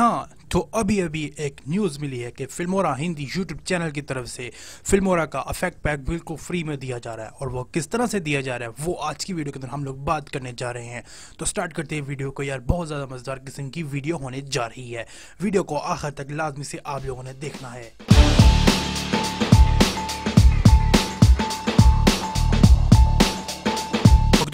हाँ तो अभी अभी एक न्यूज़ मिली है कि फिल्मोरा हिंदी यूट्यूब चैनल की तरफ़ से फिल्मोरा का अफेक्ट पैक बिल्कुल फ्री में दिया जा रहा है। और वो किस तरह से दिया जा रहा है, वो आज की वीडियो के अंदर हम लोग बात करने जा रहे हैं। तो स्टार्ट करते हैं वीडियो को यार, बहुत ज़्यादा मज़ेदार किस्म की वीडियो होने जा रही है। वीडियो को आखिर तक लाजमी से आप लोगों ने देखना है।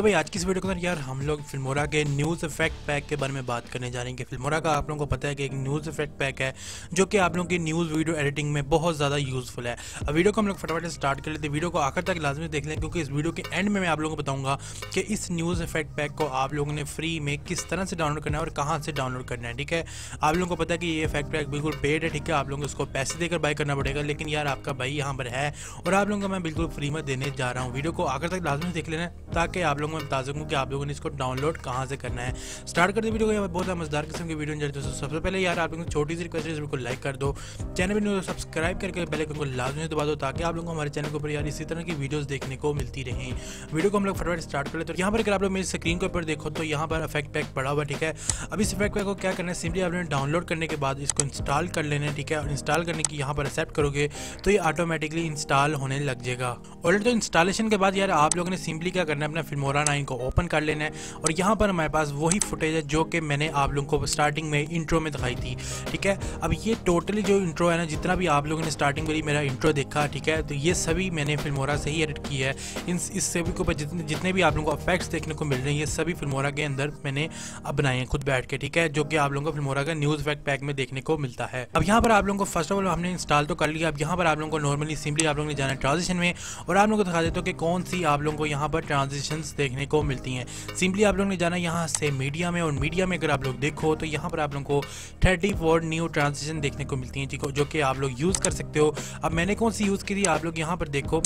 भाई, आज की इस वीडियो के अंदर यार हम लोग फिल्मोरा के न्यूज़ इफ़ेक्ट पैक के बारे में बात करने जा रहे हैं कि फिल्मोरा का आप लोगों को पता है कि एक न्यूज़ इफ़ेक्ट पैक है, जो कि आप लोगों की न्यूज़ वीडियो एडिटिंग में बहुत ज़्यादा यूज़फुल है। अब वीडियो को हम लोग फटाफट स्टार्ट कर लेते हैं। वीडियो को आखिर तक लाजमी देख लें, क्योंकि इस वीडियो के एंड में मैं आप लोगों को बताऊँगा कि इस न्यूज़ इफ़ेक्ट पैक को आप लोगों ने फ्री में किस तरह से डाउनलोड करना है और कहाँ से डाउनलोड करना है, ठीक है? आप लोगों को पता है कि ये इफ़ेक्ट पैक बिल्कुल पेड है, ठीक है? आप लोगों को इसको पैसे देकर बाय करना पड़ेगा, लेकिन यार आपका भाई यहाँ पर है और आप लोगों को मैं बिल्कुल फ्री में देने जा रहा हूँ। वीडियो को आखिर तक लाजमी देख लेना ताकि आप लोगों को मैं बता सकूँ कि आप लोगों ने इसको डाउनलोड कहाँ से करना है। स्टार्ट करते वीडियो को बहुत मज़ेदार किस्म की वीडियो जाती है। सबसे पहले यार, आप लोगों को छोटी सी रिक्वेस्ट है लाइक कर दो। चैनल भी सब्सक्राइब करके पहले को लाजमी दबा दो, ताकि आप लोगों को हमारे चैनल के ऊपर यार इसी तरह की वीडियोस देखने को मिलती रहें। वीडियो को हम लोग फटाफट स्टार्ट कर ले। तो यहाँ पर अगर आप लोग मेरी स्क्रीन के ऊपर देखो तो यहाँ पर इफ़ेक्ट पैक पड़ा हुआ ठीक है? अब इस इफ़ेक्ट पैक को क्या करना है? सिंपली आपने डाउनलोड करने के बाद इसको इंस्टॉल कर लेना ठीक है? और इंस्टॉल करने की यहाँ पर एक्सेप्ट करोगे तो ये ऑटोमेटिकली इंस्टॉल होने लग जाएगा। और तो इंस्टॉलेशन के बाद यार आप लोगों ने सिंपली क्या करना है? अपना फिल्मोरा नाइन को ओपन कर लेना है। और यहाँ पर हमारे पास वही फुटेज है जो कि मैंने आप लोगों को स्टार्टिंग में इंट्रो में दिखाई थी, ठीक है? अब ये टोटली जो इंट्रो है ना, जितना भी आप लोगों ने स्टार्टिंग में मेरा इंट्रो देखा, ठीक है? तो ये सभी मैंने फिल्मोरा से ही एडिट की है। इन इस सभी के ऊपर जितने जितने भी आप लोगों को इफेक्ट्स देखने को मिल रहे हैं, ये सभी फिल्मोरा के अंदर मैंने अब बनाए हैं खुद बैठ के, ठीक है? जो कि आप लोगों को फिल्मोरा का न्यूज़ इफ़ेक्ट पैक में देखने को मिलता है। अब यहाँ पर आप लोगों को फ़र्स्ट ऑफ़ ऑल हमने इंस्टॉल तो कर लिया। अब यहाँ पर आप लोगों को नॉर्मली सिंपली आप लोगों ने जाना है ट्रांजिशन में। और आप लोगों को दिखा देते हो कि कौन सी आप लोगों को यहाँ पर ट्रांजिशन देखने को मिलती हैं। सिंपली आप लोगों ने जाना यहाँ से मीडिया में और मीडिया में अगर आप लोग देखो तो यहाँ पर आप लोगों को थर्टी न्यू ट्रांजिशन देखने को मिलती हैं। जो कि आप लोग यूज़ कर सकते हो। अब मैंने कौन सी यूज़ की थी? आप लोग यहाँ पर देखो।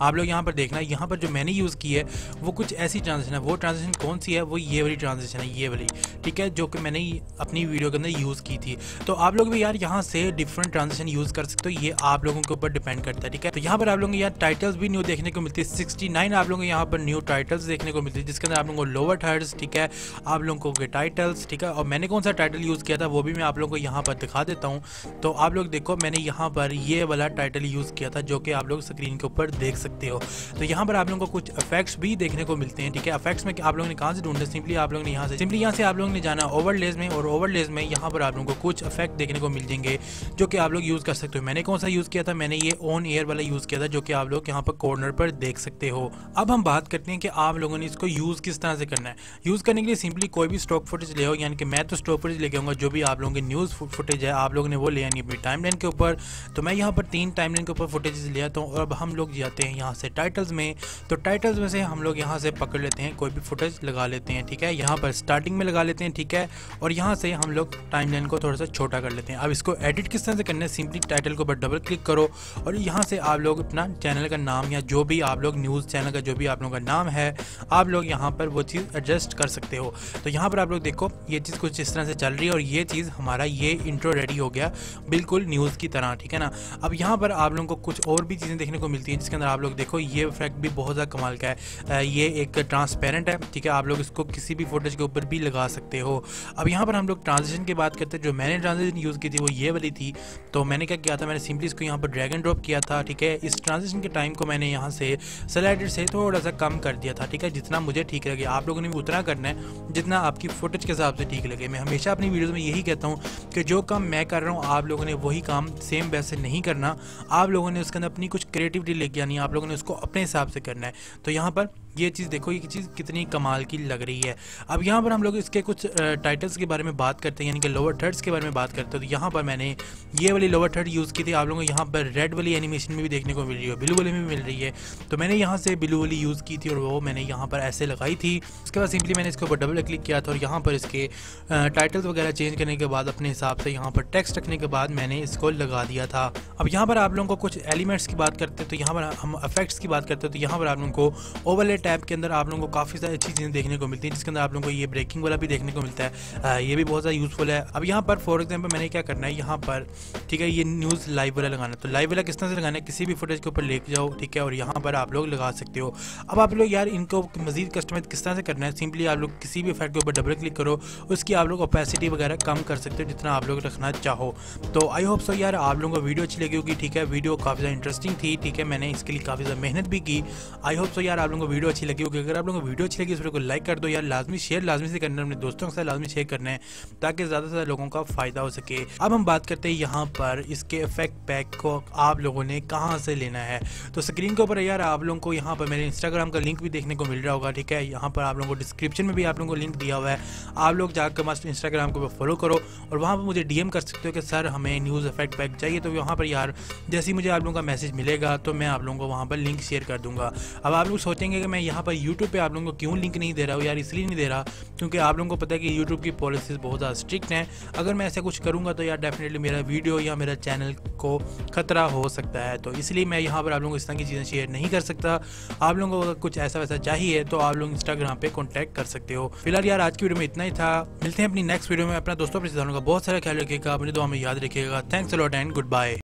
आप लोग यहाँ पर देखना यहाँ पर जो मैंने यूज़ की है, वो कुछ ऐसी ट्रांजेक्शन है। वो ट्रांजेक्शन कौन सी है? वो ये वाली ट्रांजेक्शन है, ये वाली। ठीक है? जो कि मैंने अपनी वीडियो के अंदर यूज़ की थी। तो आप लोग भी यार यहाँ से डिफरेंट ट्रांजेक्शन यूज़ कर सकते हो। ये आप लोगों के ऊपर डिपेंड करता है, ठीक है? तो यहाँ पर आप लोगों को यार टाइटल्स भी न्यू देखने को मिलती है। सिक्सटी आप लोगों को यहाँ पर न्यू टाइटल्स देखने को मिलती है, जिसके अंदर आप लोगों को लोअर थर्ड्स ठीक है? आप लोगों को टाइटल्स ठीक है? और मैंने कौन सा टाइटल यूज़ किया था, वो भी मैं आप लोगों को यहाँ पर दिखा देता हूँ। तो आप लोग देखो, मैंने यहाँ पर ये वाला टाइटल यूज़ किया था, जो कि आप लोग स्क्रीन के ऊपर देख सकते हो। तो यहाँ पर आप लोगों को कुछ इफेक्ट्स भी देखने को मिलते हैं, ठीक है? इफेक्ट्स में आप लोगों ने कहाँ से ढूंढे सिंपली आप लोगों ने यहाँ से सिंपली यहाँ से आप लोगों ने जाना ओवरलेज में और ओवरलेज में यहाँ पर आप लोगों को कुछ इफ़ेक्ट देखने को मिल जाएँगे, जो कि आप लोग यूज़ कर सकते हो। मैंने कौन सा यूज़ किया था? मैंने ये ऑन एयर वाला यूज़ किया था, जो कि आप लोग यहाँ पर कॉर्नर पर देख सकते हो। अब हम बात करते हैं कि आप लोगों ने इसको यूज़ किस तरह से करना है। यूज़ करने के लिए सिंपली कोई भी स्टॉक फुटेज ले हो यानी कि मैं तो स्टॉक फुटेज लेके आऊँगा, जो भी आप लोगों की न्यूज़ फुटेज है, आप लोगों ने वो ले यानी अपनी टाइम के ऊपर। तो मैं यहाँ पर तीन टाइम के ऊपर फुटेज ले आता हूँ, और अब हम लोग जाते हैं यहाँ से टाइटल्स में तो टाइटल्स में से हम लोग यहाँ से पकड़ लेते हैं, कोई भी फुटेज लगा लेते हैं, ठीक है? यहाँ पर स्टार्टिंग में लगा लेते हैं, ठीक है? और यहाँ से हम लोग टाइमलाइन को थोड़ा सा छोटा कर लेते हैं। अब इसको एडिट किस तरह से करना है सिंपली टाइटल के ऊपर डबल क्लिक करो और यहाँ से आप लोग अपना चैनल का नाम या जो भी आप लोग न्यूज़ चैनल का जो भी आप लोगों का नाम है, आप लोग यहाँ पर वो चीज़ एडजस्ट कर सकते हो। तो यहाँ पर आप लोग देखो, ये चीज़ कुछ इस तरह से चल रही है और ये चीज़ हमारा ये इंट्रो रेडी हो गया, बिल्कुल न्यूज़ की तरह, ठीक है ना? अब यहाँ पर आप लोगों को कुछ और भी चीज़ें देखने को मिलती हैं जिसके अंदर आप लोग देखो, ये इफ़ेक्ट भी बहुत ज़्यादा कमाल का है। ये एक ट्रांसपेरेंट है, ठीक है? आप लोग इसको किसी भी फोटेज के ऊपर भी लगा सकते हो। अब यहाँ पर हम लोग ट्रांजिशन की बात करते हैं। जो मैंने ट्रांजिशन यूज़ की थी, वो ये वाली थी। तो मैंने क्या किया था? मैंने सिंपली इसको यहाँ पर ड्रैग एंड ड्रॉप किया था, ठीक है? इस ट्रांजिशन के टाइम को मैंने यहाँ से स्लाइडर से थोड़ा सा कम कर दिया था, ठीक है? जितना मुझे ठीक लगे। आप लोगों ने भी उतना करना है, जितना आपकी फुटेज के हिसाब से ठीक लगे। मैं हमेशा अपनी वीडियोज़ में यही कहता हूँ कि जो काम मैं कर रहा हूँ, आप लोगों ने वही काम सेम वैसे नहीं करना। आप लोगों ने उसके अंदर अपनी कुछ क्रिएटिविटी लेके आनी आप लोगों ने उसको अपने हिसाब से करना है। तो यहाँ पर ये चीज़ देखो, ये चीज़ कितनी कमाल की लग रही है। अब यहाँ पर हम लोग इसके कुछ टाइटल्स के बारे में बात करते हैं, यानी कि लोअर थर्ड्स के बारे में बात करते हैं। तो यहाँ पर मैंने ये वाली लोअर थर्ड यूज़ की थी। आप लोगों को यहाँ पर रेड वाली एनिमेशन में भी देखने को मिल रही है ब्लू वाली में भी मिल रही है। तो मैंने यहाँ से ब्लू वाली यूज़ की थी और वो मैंने यहाँ पर ऐसे लगाई थी। उसके बाद सिंपली मैंने इसके ऊपर डबल क्लिक किया था और यहाँ पर इसके टाइटल्स वगैरह चेंज करने के बाद, अपने हिसाब से यहाँ पर टेक्स्ट रखने के बाद मैंने इसको लगा दिया था। अब यहाँ पर आप लोगों को कुछ एलिमेंट्स की बात करते हैं तो यहाँ पर हम अफेक्ट्स की बात करते हैं तो यहाँ पर आप लोगों को ओवरले टैब के अंदर आप लोगों को काफ़ी सारी अच्छी चीज़ें देखने को मिलती हैं, जिसके अंदर आप लोगों को ये ब्रेकिंग वाला भी देखने को मिलता है। ये भी बहुत ज़्यादा यूज़फुल है। अब यहाँ पर फॉर एग्ज़ाम्पल मैंने क्या करना है, यहाँ पर, ठीक है, ये न्यूज़ लाइव वाला लगाना है। तो लाइव वाला किस तरह से लगाना है, किसी भी फुटेज के ऊपर लेके जाओ, ठीक है, और यहाँ पर आप लोग लगा सकते हो। अब आप लोग, यार, इनको मजीद कस्टमाइज किस तरह से करना है सिंपली आप लोग किसी भी इफ़ेक्ट के ऊपर डबल क्लिक करो, उसकी आप लोग ओपेसिटी वगैरह कम कर सकते हो, जितना आप लोग रखना चाहो। तो आई होप सो यार, आप लोगों को वीडियो अच्छी लगी होगी, ठीक है वीडियो काफ़ी ज़्यादा इंटरेस्टिंग थी, ठीक है, मैंने इसके लिए काफ़ी ज़्यादा मेहनत भी की। आई होप सो यार आप लोगों को वीडियो अच्छी लगी होगी। अगर आप लोगों को वीडियो अच्छी लगी इस वीडियो को लाइक कर दो यार, लाजमी शेयर लाजमी से करना अपने दोस्तों के साथ लाजमी शेयर करना है, ताकि ज़्यादा से ज़्यादा लोगों का फ़ायदा हो सके। अब हम बात करते हैं यहाँ पर इसके इफ़ेक्ट पैक को आप लोगों ने कहाँ से लेना है। तो स्क्रीन के ऊपर यार, आप लोगों को यहाँ पर मेरे इंस्टाग्राम का लिंक भी देखने को मिल रहा होगा, ठीक है? यहाँ पर आप लोगों को डिस्क्रिप्शन में भी आप लोगों को लिंक दिया हुआ है। आप लोग जाकर मस्त इंस्टाग्राम को फॉलो करो और वहाँ पर मुझे डीएम कर सकते हो कि, सर, हमें न्यूज़ इफ़ेक्ट पैक चाहिए। तो वहाँ पर यार, जैसे ही मुझे आप लोगों का मैसेज मिलेगा तो मैं आप लोगों को वहाँ पर लिंक शेयर कर दूँगा। अब आप लोग सोचेंगे कि मैं यहाँ पर यूट्यूब पर आप लोगों को क्यों लिंक नहीं दे रहा हूँ यार, इसलिए नहीं दे रहा, क्योंकि आप लोगों को पता है कि यूट्यूब की पॉलिसीज़ बहुत ज़्यादा स्ट्रिक्ट हैं। अगर मैं ऐसा कुछ करूँगा तो यार डेफिनेटली मेरा वीडियो या मेरा चैनल को ख़तरा हो सकता है। तो इसलिए मैं यहाँ पर आप लोगों को इस तरह की चीज़ें शेयर नहीं कर सकता। आप लोगों को अगर कुछ ऐसा वैसा चाहिए तो आप लोग इंस्टाग्राम पे कॉन्टैक्ट कर सकते हो। फ़िलहाल यार आज की वीडियो में इतना ही था। मिलते हैं अपनी नेक्स्ट वीडियो में। अपना दोस्तों पर बहुत सारा ख्याल रखिएगा। अपनी दुआ में याद रखिएगा। Thanks a lot and good bye